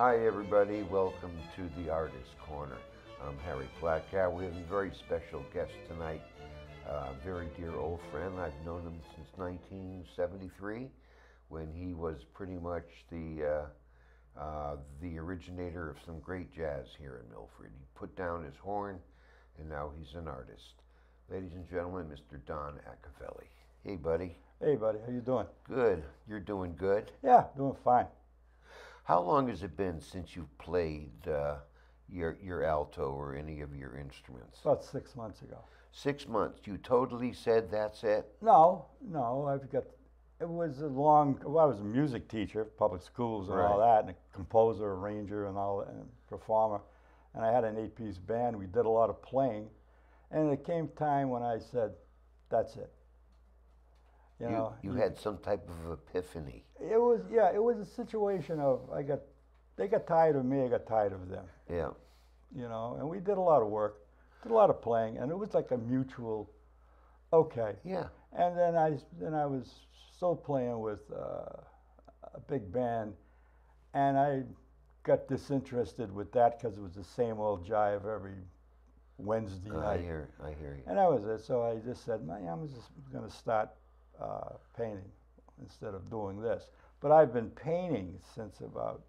Hi, everybody. Welcome to the Artist Corner. I'm Harry Platcow. We have a very special guest tonight, a very dear old friend. I've known him since 1973 when he was pretty much the, uh, uh, the originator of some great jazz here in Milford. He put down his horn, and now he's an artist. Ladies and gentlemen, Mr. Don Iacovelli. Hey, buddy. Hey, buddy, how you doing? Good. You're doing good. Yeah, doing fine. How long has it been since you've played uh, your your alto or any of your instruments? About six months ago. Six months. You totally said that's it. No, no, I've got. It was a long. Well, I was a music teacher, public schools, and all that, and a composer, arranger, and all, and performer. And I had an eight-piece band. We did a lot of playing, and it came time when I said, "That's it." You You, know, you had some type of epiphany. It was yeah. It was a situation of I got, they got tired of me. I got tired of them. Yeah. you know, and we did a lot of work, did a lot of playing, and it was like a mutual, okay. Yeah. And then I then I was still playing with uh, a big band, and I got disinterested with that because it was the same old jive every Wednesday I night, hear. I hear you. and that was it. So I just said, I'm just going to start uh, painting instead of doing this. But I've been painting since about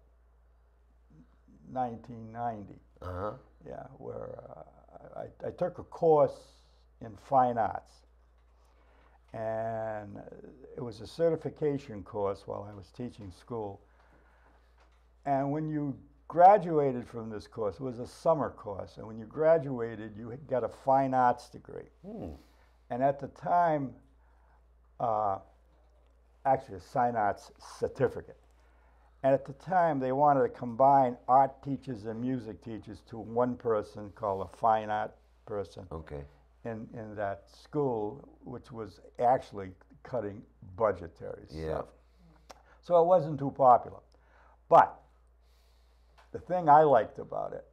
1990. Uh huh. Yeah, where uh, I, I took a course in fine arts. And it was a certification course while I was teaching school. And when you graduated from this course, it was a summer course. And when you graduated, you got a fine arts degree. Hmm. And at the time, uh, actually, a fine arts certificate. And at the time, they wanted to combine art teachers and music teachers to one person called a fine art person Okay. in, in that school, which was actually cutting budgetary Yeah. stuff. So it wasn't too popular. But the thing I liked about it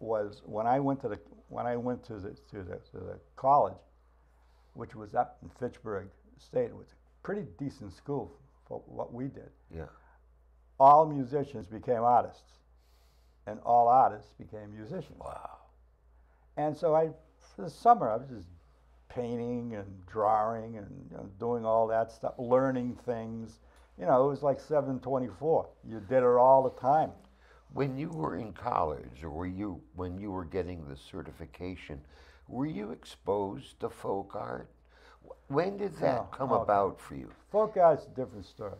was when I went to the when I went to the to the, to the college, which was up in Fitchburg State, it was a pretty decent school for what we did Yeah. all musicians became artists, and all artists became musicians. Wow. And so I, for the summer, I was just painting and drawing and you know, doing all that stuff, learning things. You know, it was like 724. You did it all the time. When you were in college, or were you when you were getting the certification, were you exposed to folk art? Wh- When did that No. come Okay. about for you? Folk art's a different story.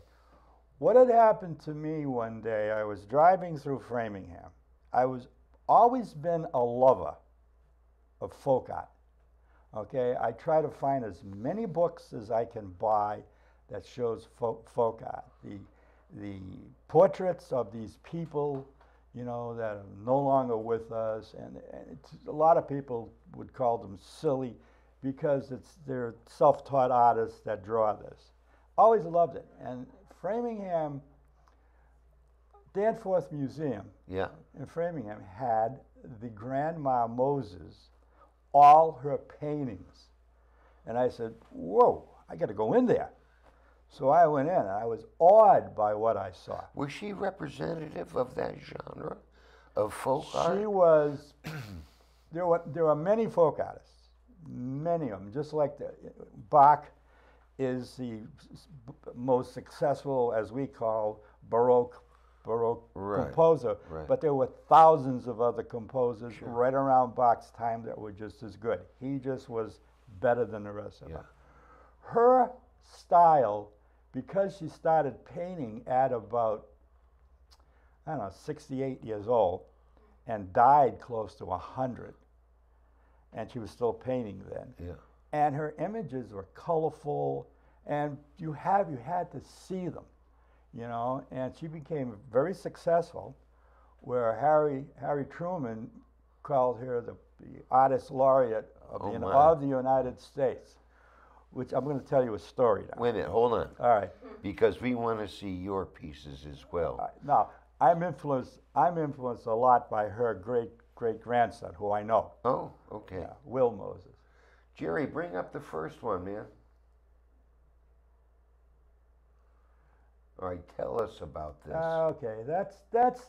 What had happened to me one day, I was driving through Framingham. I was always been a lover of folk art. Okay, I try to find as many books as I can buy that shows folk, folk art. The the portraits of these people, you know, that are no longer with us, and, and it's, a lot of people would call them silly because it's they're self-taught artists that draw this. Always loved it, and Framingham, Danforth Museum Yeah. in Framingham had the Grandma Moses, all her paintings. And I said, Whoa, I got to go in there. So I went in and I was awed by what I saw. Was she representative of that genre of folk art? She was, there were, there are many folk artists, many of them, just like the, Bach is the most successful, as we call, Baroque, Baroque Right, composer. right. But there were thousands of other composers right around Bach's time that were just as good. He just was better than the rest of Yeah. them. Her style, because she started painting at about, I don't know, 68 years old and died close to 100, and she was still painting then. Yeah. And her images were colorful, and you have you had to see them, you know. And she became very successful, where Harry Harry Truman called her the, the artist laureate of, Oh, the, of the United States. Which I'm going to tell you a story now. Wait a minute, hold on. All right. Because we want to see your pieces as well. Uh, Now, I'm influenced. I'm influenced a lot by her great great grandson, who I know, Oh, okay. yeah, Will Moses. Jerry, bring up the first one, man. All right, tell us about this. Uh, okay, that's that's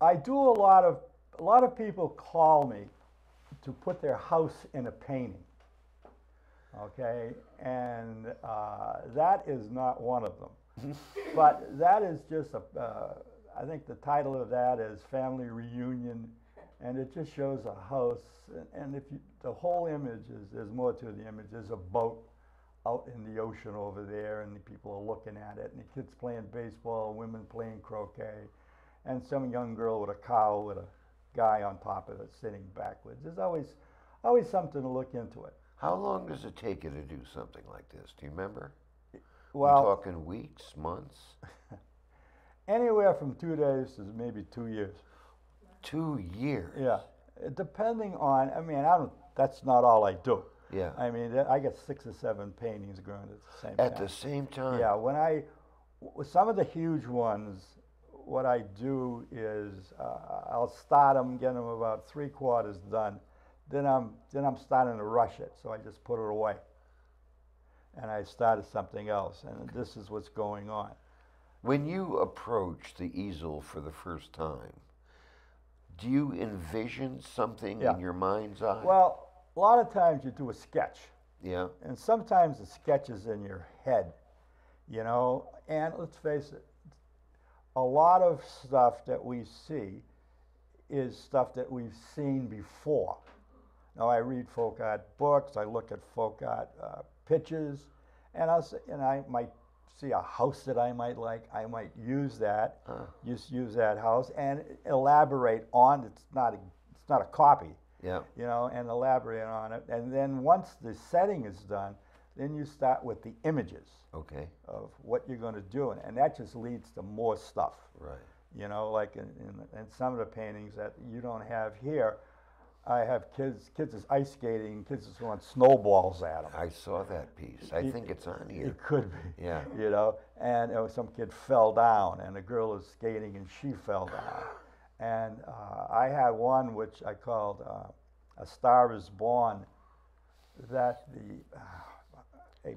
I do a lot of a lot of people call me to put their house in a painting. Okay, and uh, that is not one of them. but that is just a. Uh, I think the title of that is Family Reunion, and it just shows a house. And, and if you, the whole image is, there's more to the image. There's a boat out in the ocean over there, and the people are looking at it, and the kids playing baseball, women playing croquet, and some young girl with a cow with a guy on top of it sitting backwards. There's always, always something to look into it. How long does it take you to do something like this? Do you remember? Well, We're talking weeks, months, anywhere from two days to maybe two years. Two years. Yeah, depending on. I mean, I don't. That's not all I do. Yeah. I mean, I get six or seven paintings going at the same At time. At the same time. Yeah, when I, some of the huge ones, what I do is uh, I'll start them, get them about three quarters done, then I'm then I'm starting to rush it, so I just put it away, and I started something else, and this is what's going on. When you approach the easel for the first time, do you envision something Yeah. in your mind's eye? Well, a lot of times you do a sketch, yeah. and sometimes the sketch is in your head, you know. And let's face it, a lot of stuff that we see is stuff that we've seen before. Now I read folk art books, I look at folk art uh, pictures, and I say, and I might see a house that I might like. I might use that, uh-huh. just use that house and elaborate on. It's not a, it's not a copy Yeah. you know, and elaborate on it. And then once the setting is done, then you start with the images Okay. of what you're going to do, and, and that just leads to more stuff. Right. You know, like in, in, in some of the paintings that you don't have here, I have kids kids is ice skating, kids is throwing snowballs at them. I saw that piece. I It- think it's on here. It could be. Yeah. You know, and uh, some kid fell down, and a girl is skating, and she fell down. And uh, I had one which I called uh, "A Star Is Born." That the uh, they,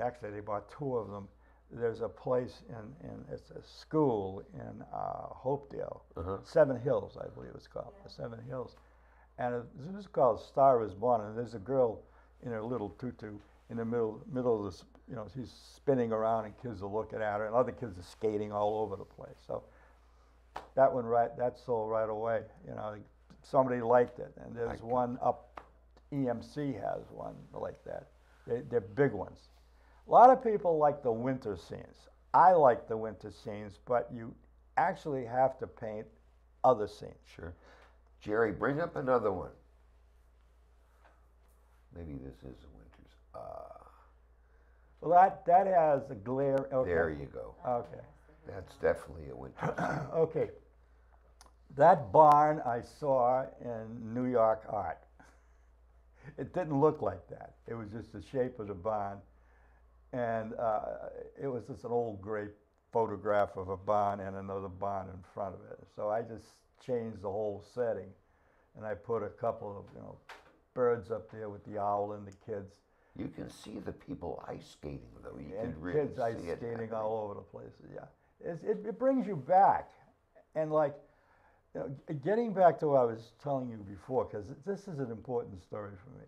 actually they bought two of them. There's a place in, in it's a school in uh, Hopedale, Uh-huh. Seven Hills, I believe it's called, the Seven Hills, and it, this is called "Star Is Born." And there's a girl in her little tutu in the middle middle of this, you know, she's spinning around, and kids are looking at her, and other kids are skating all over the place. So that one right, that sold right away. You know, somebody liked it, and there's can- one up. EMC has one like that. They, they're big ones. A lot of people like the winter scenes. I like the winter scenes, but you actually have to paint other scenes. Sure. Jerry, bring up another one. Maybe this is a winter's. Uh, Well, that that has a glare. Okay. There you go. Okay. That's definitely a winter. okay. That barn I saw in New York art. It didn't look like that. It was just the shape of the barn. And uh, it was just an old gray photograph of a barn and another barn in front of it. So I just changed the whole setting. And I put a couple of, you know, birds up there with the owl and the kids. you can see the people ice skating, though. You and can really kids ice skating all over the place. Yeah, it it brings you back, and like, you know, getting back to what I was telling you before, because this is an important story for me.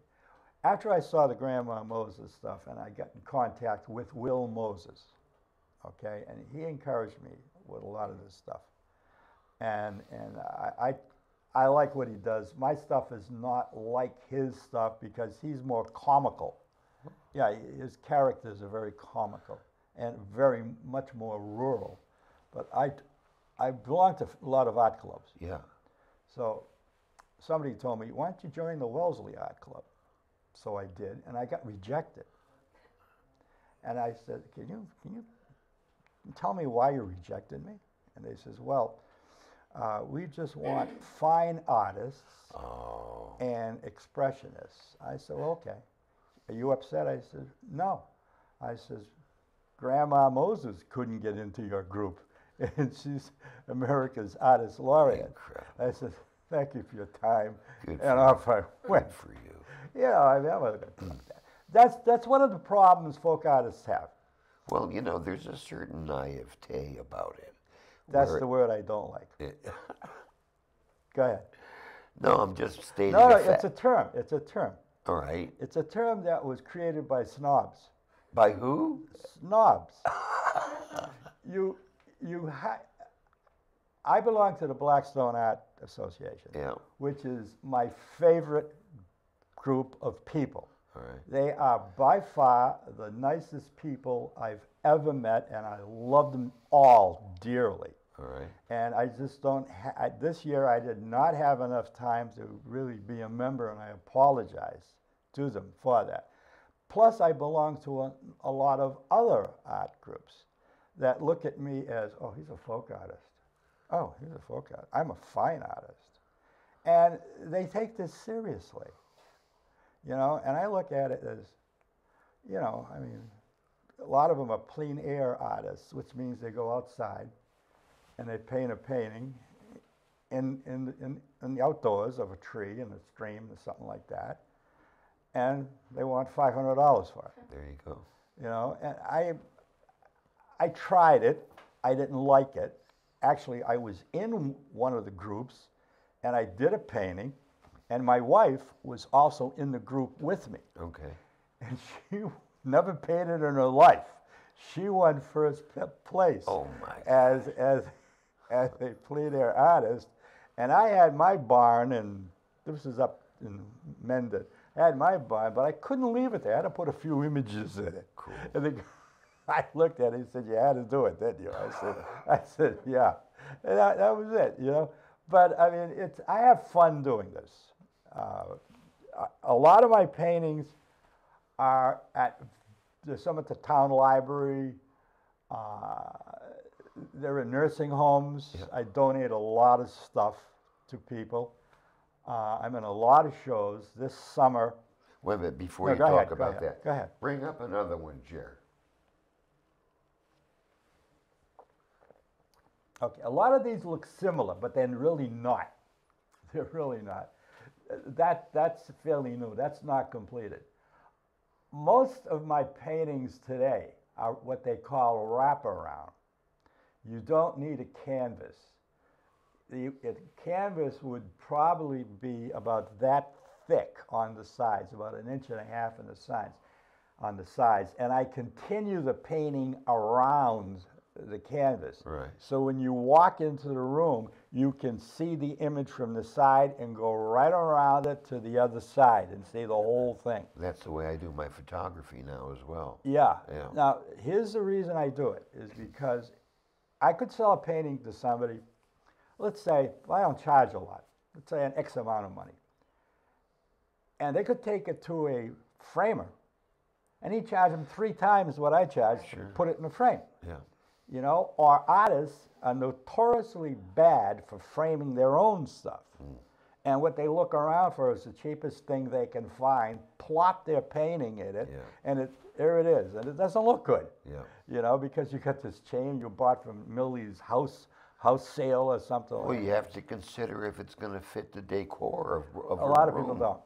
After I saw the Grandma Moses stuff, and I got in contact with Will Moses, okay, and he encouraged me with a lot of this stuff, and and I. I I like what he does. My stuff is not like his stuff because he's more comical. Yeah, his characters are very comical and very much more rural. But I, I belong to a lot of art clubs. Yeah. So somebody told me, why don't you join the Wellesley Art Club? So I did, and I got rejected. And I said, can you, can you tell me why you rejected me? And they says, well, uh, we just want fine artists Oh. and expressionists. I said, well, okay. Are you upset? I said, no. I says, Grandma Moses couldn't get into your group, and she's America's artist laureate. Incredible. I said, thank you for your time. Good and off I went. Good for you. You know, I mean, I'm a- that's, that's one of the problems folk artists have. Well, you know, there's a certain naivete about it. That's the word I don't like. Go ahead. no, I'm just stating No, no, a it's a term. It's a term. All right. It's a term that was created by snobs. By who? Snobs. you, you. Ha- I belong to the Blackstone Art Association, Yeah. which is my favorite group of people. All right. They are by far the nicest people I've ever met, and I love them all dearly. All right. And I just don't. Ha- I, this year, I did not have enough time to really be a member, and I apologize to them for that. Plus, I belong to a, a lot of other art groups that look at me as, oh, he's a folk artist. Oh, he's a folk artist. I'm a fine artist. And they take this seriously, you know, and I look at it as, you know, I mean, a lot of them are plein air artists, which means they go outside and they paint a painting in, in, in, in the outdoors of a tree and a stream or something like that, and they want $500 for it, There you go. you know. And I, I tried it. I didn't like it. Actually, I was in one of the groups, and I did a painting, and my wife was also in the group with me Okay. and she never painted in her life. She won first place Oh my. as as as a plein air artist, and I had my barn, and this is up in Mendon. I had my barn, but I couldn't leave it there. I had to put a few images in it. Cool. And the guy, I looked at it. He said, "You had to do it, didn't you?" I said, "I said, yeah." And that, that was it, you know. But I mean, it's I have fun doing this. Uh, a- lot of my paintings are at there's some at the town library. Uh, they're in nursing homes. I donate a lot of stuff to people. Uh, I'm in a lot of shows this summer. Wait a minute. Before No, you talk ahead, about that, go ahead. bring up another one, Jer. Okay, a lot of these look similar, but they're really not. They're really not. That that's fairly new. That's not completed. Most of my paintings today are what they call wraparound. You don't need a canvas. The it, canvas would probably be about that thick on the sides, about an inch and a half on the sides, on the sides, and I continue the painting around the canvas. Right. So when you walk into the room, you can see the image from the side and go right around it to the other side and see the whole thing. That's the way I do my photography now as well. Yeah. Yeah. Now, here's the reason I do it is because I could sell a painting to somebody, let's say, well, I don't charge a lot, let's say an X amount of money. And they could take it to a framer and he charge them three times what I charge to Sure. put it in a frame. Yeah. You know, our artists are notoriously bad for framing their own stuff. Mm. And what they look around for is the cheapest thing they can find, plop their painting in it, Yeah. and it, there it is. And it doesn't look good, Yeah. you know, because you got this chain you bought from Millie's house house sale or something. Well, like you have to consider if it's going to fit the decor of, of A lot of room. people don't.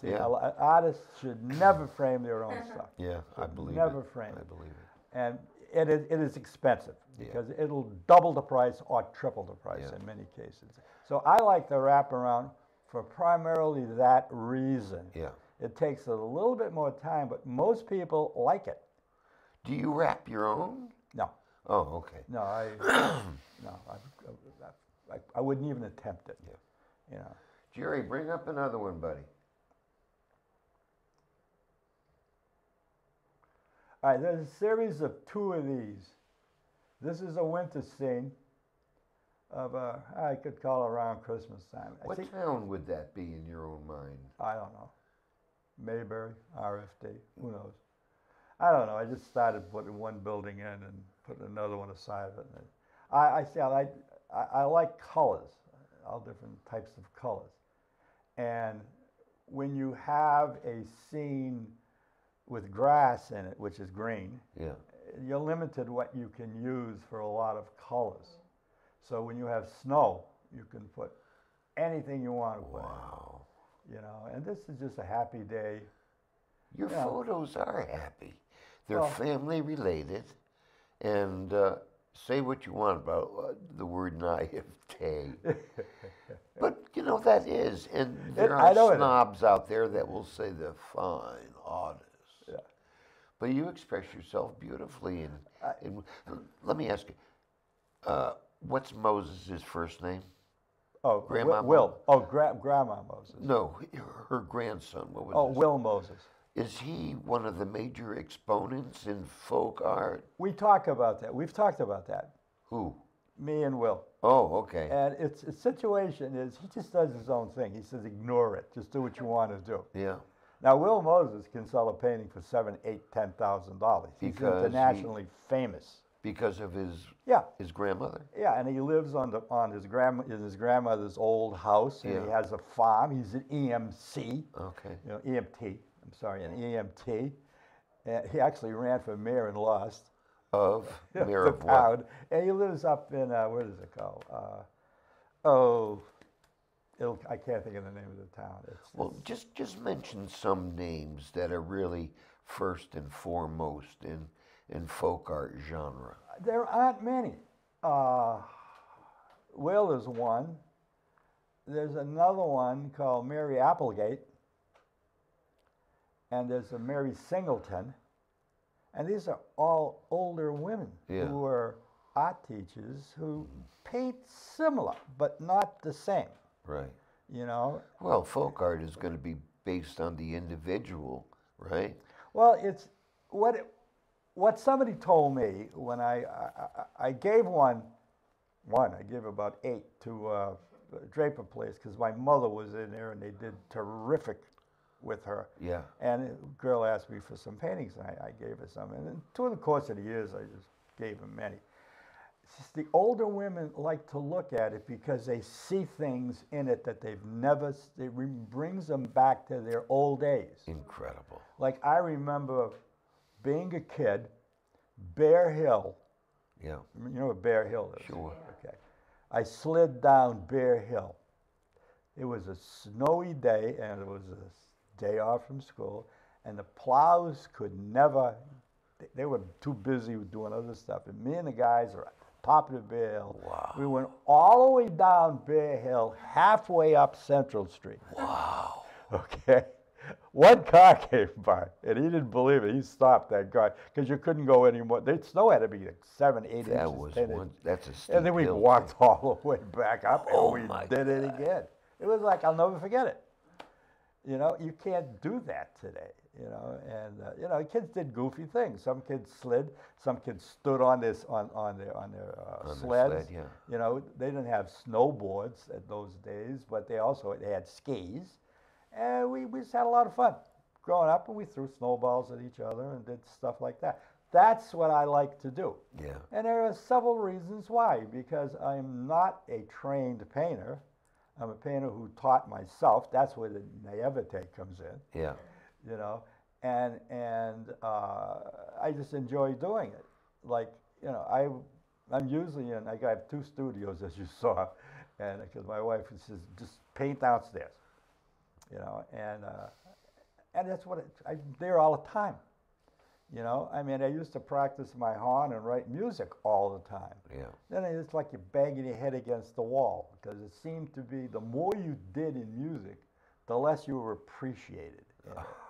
See, Yeah. artists should never frame their own stuff. Yeah, I believe never it. frame I believe it. And it is, it is expensive Yeah. because it'll double the price or triple the price Yeah. in many cases. So I like the wraparound for primarily that reason. Yeah. It takes a little bit more time, but most people like it. Do you wrap your own? No, Oh, okay. no, I, no, I, I, I wouldn't even attempt it. Yeah. You know, Jerry, bring up another one, buddy. All right. There's a series of two of these. This is a winter scene of uh, I could call it around Christmas time. I What think town would that be in your own mind? I don't know. Mayberry, RFD, who knows? I don't know. I just started putting one building in and putting another one aside of it. And I, I see. I like. I, I like colors, all different types of colors. And when you have a scene with grass in it, which is green, Yeah. you're limited what you can use for a lot of colors. So when you have snow, you can put anything you want to put. in Wow. you know and this is just a happy day Your photos are happy. They're Well- family related, and uh, say what you want about uh, the word naivete, but you know that is, and there I are snobs out there that will say they're fine artist. But you express yourself beautifully, and, and let me ask you, uh, what's Moses' first name? Oh, Grandma Wi- Will. Oh, gra- Grandma Moses. No, her grandson. What was Oh, Will Moses. Is he one of the major exponents in folk art? We talk about that. We've talked about that. Who? Me and Will. Oh, okay. And it's a situation is he just does his own thing. He says, ignore it. Just do what you want to do. Yeah. Now, Will Moses can sell a painting for seven, eight, ten thousand dollars. He's Because he- internationally famous. Because of his Yeah, his grandmother. yeah, and he lives on the on his grand in his grandmother's old house, and he Yeah. has a farm. He's an EMC, Okay. you know, EMT. I'm sorry, an EMT. And he actually ran for mayor and lost. Of mayor the of what? town, and he lives up in uh, what is it called? Uh, oh, it'll, I can't think of the name of the town. It's, Well, just just mention some names that are really first and foremost in in folk art genre. there aren't many. Uh, Will is one. There's another one called Mary Applegate, and there's a Mary Singleton, and these are all older women Yeah. who are art teachers who paint similar but not the same. Right. You know, Well, folk art is going to be based on the individual, right? Well, it's what what somebody told me when I, I I- gave one one I gave about eight to uh, Draper Place because my mother was in there and they did terrific with her. Yeah. And a girl asked me for some paintings and I, I gave her some. And then through the course of the years, I just gave her many. The older women like to look at it because they see things in it that they've never. It brings them back to their old days. Incredible. Like I remember being a kid, Bear Hill. Yeah. You know what Bear Hill is? Sure. Okay. I slid down Bear Hill. It was a snowy day, and it was a day off from school, and the plows could never. they- were too busy with doing other stuff, and me and the guys are top of the Bear Hill. Wow. We went all the way down Bear Hill, halfway up Central Street. Wow. Okay. One car came by, and he didn't believe it. He stopped that car because you couldn't go anymore. The snow had to be like seven, eight That inches. was one. That's a steep And then we walked too. all the way back up, and Oh we did it again. It was like I'll never forget it. You know, you can't do that today. You know, and uh, you know, kids did goofy things. Some kids slid. Some kids stood on this on on their on their uh, On sleds. sled, yeah. You know, they didn't have snowboards at those days, but they also they had skis, and we, we just had a lot of fun growing up. And we threw snowballs at each other and did stuff like that. That's what I like to do. Yeah. And there are several reasons why. Because I'm not a trained painter. I'm a painter who taught myself. That's where the naivete comes in Yeah. You know, and and uh, I just enjoy doing it. Like you know, I I'm usually in. Like I have two studios, as you saw, and because my wife says just paint downstairs, you know, and uh, and that's what it, I'm there all the time. You know, I mean, I used to practice my horn and write music all the time. Yeah. Then it's like you're banging your head against the wall because it seemed to be the more you did in music, the less you were appreciated. in it.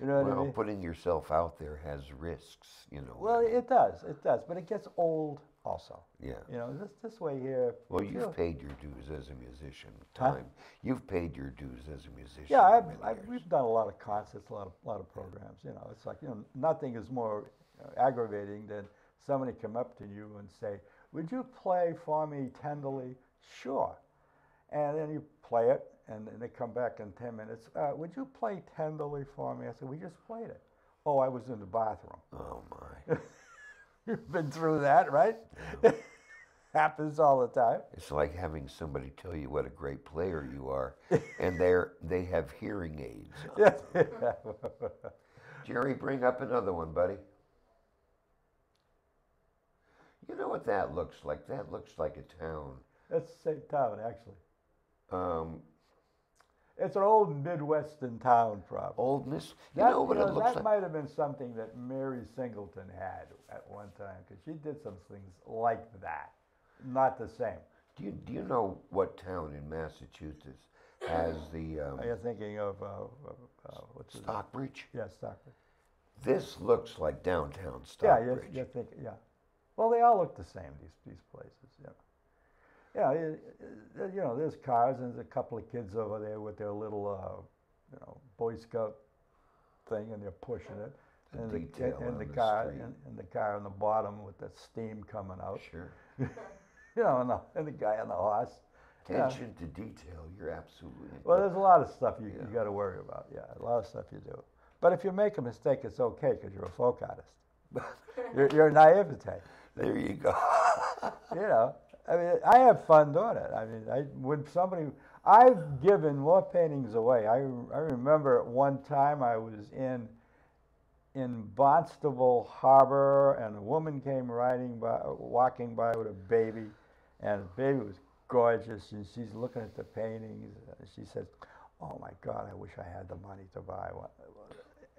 You know what I Well, mean? putting yourself out there has risks, you know. Well, it does, it does, but it gets old also. yeah. You know, this this way here. Well, know, you've paid your dues as a musician. Huh? Time. You've paid your dues as a musician. Yeah, I've, I've, we've done a lot of concerts, a lot of lot of programs. You know, it's like you know, nothing is more aggravating than somebody come up to you and say, "Would you play for me tenderly?" Sure, and then you play it, and then they come back in ten minutes. Uh, Would you play tenderly for me? I said, "We just played it." Oh, I was in the bathroom. Oh my! You've been through that, right? Happens all the time. It's like having somebody tell you what a great player you are, and they're they have hearing aids. Yeah. Jerry, bring up another one, buddy. You know what that looks like? That looks like a town. That's the same town, actually. Um, It's an old Midwestern town, probably. Old Miss. You That, know what you it know, looks that like? might have been something that Mary Singleton had at one time, because she did some things like that. Not the same. Do you, do you know what town in Massachusetts has the um, Are you thinking of, uh, of, uh, what's? Stockbridge? Yeah, Stockbridge. This looks like downtown Stockbridge. Yeah, Stockbridge. you're thinking, yeah. Well, they all look the same, these, these places, yeah. Yeah, it- it- you know, there's cars and there's a couple of kids over there with their little, uh, you know, Boy Scout thing and they're pushing it. The And the, and, the the car, and, and the car on the bottom with the steam coming out. Sure. You know, and the, and the guy on the horse. Yeah. Attention to detail. You're absolutely. Well, there's a lot of stuff you, you got to worry about. Yeah, a lot of stuff you do. But if you make a mistake, it's okay because you're a folk artist. you're, you're a naivete. there you go. You know, I mean, I have fun doing it. I mean, I when somebody, I've given more paintings away. I, I remember at one time I was in in Barnstable Harbor, and a woman came riding by, walking by with a baby, and the baby was gorgeous, and she's looking at the paintings, and she said, "Oh my God, I wish I had the money to buy one."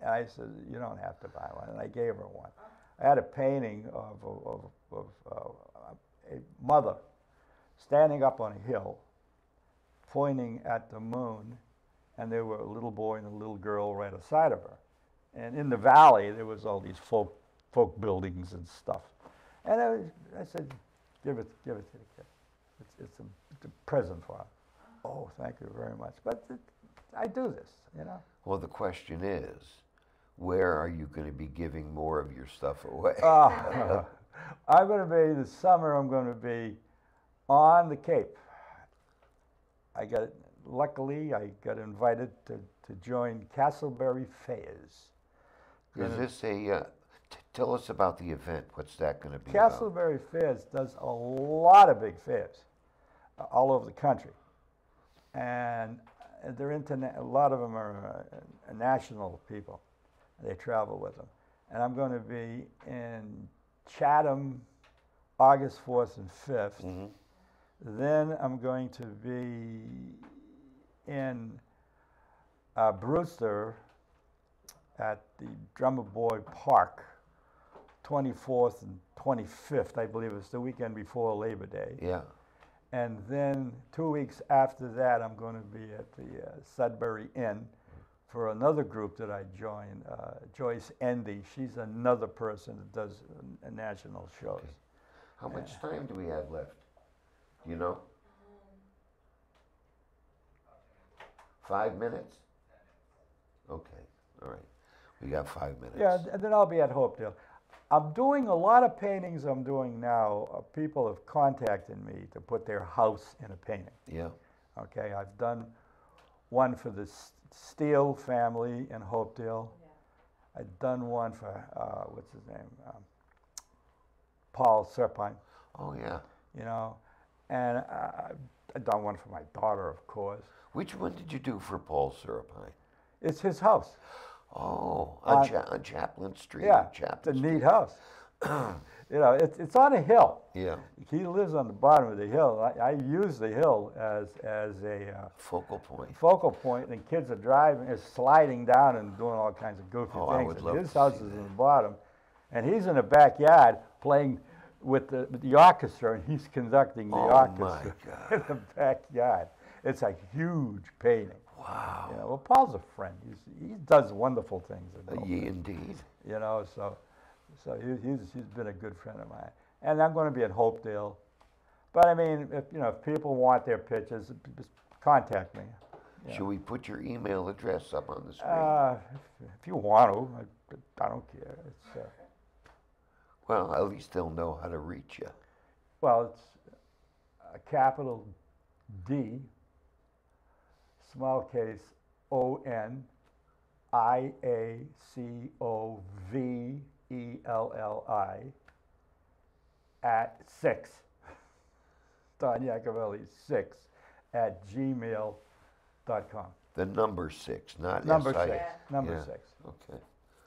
And I said, "You don't have to buy one," and I gave her one. I had a painting of, of, of, of uh, a mother standing up on a hill, pointing at the moon, and there were a little boy and a little girl right aside of her. And in the valley, there was all these folk, folk buildings and stuff. And I, was, I said, give it, give it to the kid. It's, it's, a, it's a present for her. Oh, thank you very much. But it, I do this, you know. well, the question is, where are you going to be giving more of your stuff away? Ah, I'm going to be this summer. I'm going to be on the Cape. I got luckily I got invited to, to join Castleberry Fairs. is this a? Uh, t- tell us about the event. What's that going to be about? Castleberry Fairs does a lot of big fairs uh, all over the country, and uh, they're interna- A lot of them are uh, national people. They travel with them, and I'm going to be in Chatham, August fourth and 5th hmm Then I'm going to be in uh, Brewster at the Drummer Boy Park, 24th and 25th, I believe it's the weekend before Labor Day. Yeah. And then two weeks after that, I'm going to be at the uh, Sudbury Inn for another group that I joined, uh, Joyce Endy. She's another person that does uh, national shows. How much time do we have left? Do you know? Five minutes? Okay, all right. We got five minutes. Yeah, and then I'll be at Hopedale. I'm doing a lot of paintings I'm doing now. Uh, people have contacted me to put their house in a painting. Yeah. Okay, I've done one for the Steele family in Hopedale. I've done one for, uh, what's his name? Um, Paul Serpine, Oh, yeah. you know. And uh, I've done one for my daughter, of course. Which one did you do for Paul Serpine? It's his house. Oh, on, On- Cha- on Chaplin Street. Yeah, in it's a Chaplin neat house. You know, it's, it's on a hill. Yeah. He lives on the bottom of the hill. I, I use the hill as, as a uh, Focal point. focal point, and kids are driving, is sliding down and doing all kinds of goofy Oh, I things. would And love his house is in the bottom, and he's in the backyard playing with the, with the orchestra, and he's conducting the Oh, orchestra my in the backyard. It's a huge painting. Wow. Know, well, Paul's a friend. He's, he does wonderful things. Uh, Hopedale ye indeed. you know, so, so he, he's, he's been a good friend of mine. And I'm going to be at Hopedale. But I mean, if, you know, if people want their pitches, just contact me. Yeah. Should we put your email address up on the screen? Uh, if, if you want to, I, I don't care. It's, uh, well, at least they'll know how to reach you. well, it's a capital D, small case O N I A C O V E L L I at six. Don Iacovelli six at gmail.com. The number six, not Number SI. six. Number Yeah. six Okay.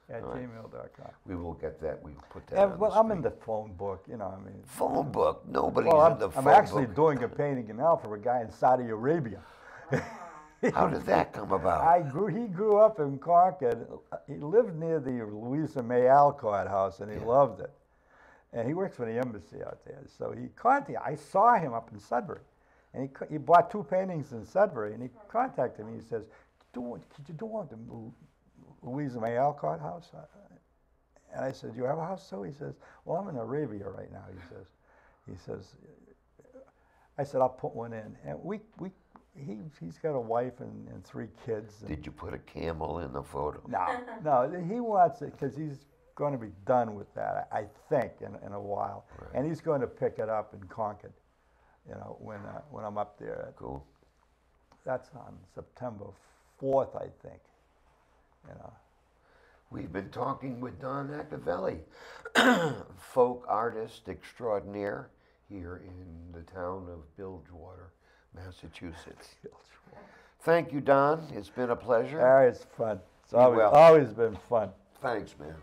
at All right. gmail.com. We will get that. We will put that And, on well, the I'm in the phone book, you know. I mean, phone book. Nobody's well, in I'm, the I'm actually book. doing a painting now for a guy in Saudi Arabia. How did that come about? I grew. He grew up in Concord. He lived near the Louisa May Alcott house, and he Yeah. loved it. And he works for the embassy out there. So he contacted. I saw him up in Sudbury, and he he bought two paintings in Sudbury, and he contacted me. He says, "Do you want- could you do one the Louisa May Alcott house?" And I said, "You have a house too?" He says, "Well, I'm in Arabia right now." He says, "He says." I said, "I'll put one in," and we we. He, he's got a wife and, and three kids. and- Did you put a camel in the photo? no, no, he wants it because he's going to be done with that, I think, in, in a while. Right. And he's going to pick it up in Concord, you know, when, uh, when I'm up there. Cool. That's on September 4th, I think, you know. We've been talking with Don Iacovelli, folk artist extraordinaire here in the town of Bilgewater, Massachusetts. Thank you, Don. It's been a pleasure. Ah, it's fun. It's always, well. always been fun. Thanks, man.